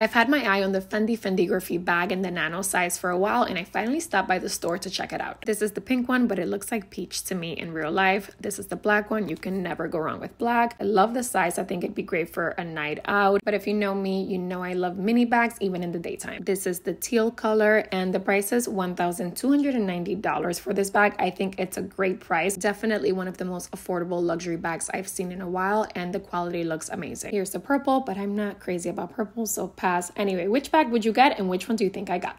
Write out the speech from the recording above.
I've had my eye on the Fendi Fendi Fendigraphy bag in the nano size for a while and I finally stopped by the store to check it out. This is the pink one, but it looks like peach to me in real life. This is the black one. You can never go wrong with black. I love the size. I think it'd be great for a night out. But if you know me, you know I love mini bags even in the daytime. This is the teal color and the price is $1,290 for this bag. I think it's a great price. Definitely one of the most affordable luxury bags I've seen in a while and the quality looks amazing. Here's the purple, but I'm not crazy about purple, so pass. Anyway, which bag would you get and which one do you think I got?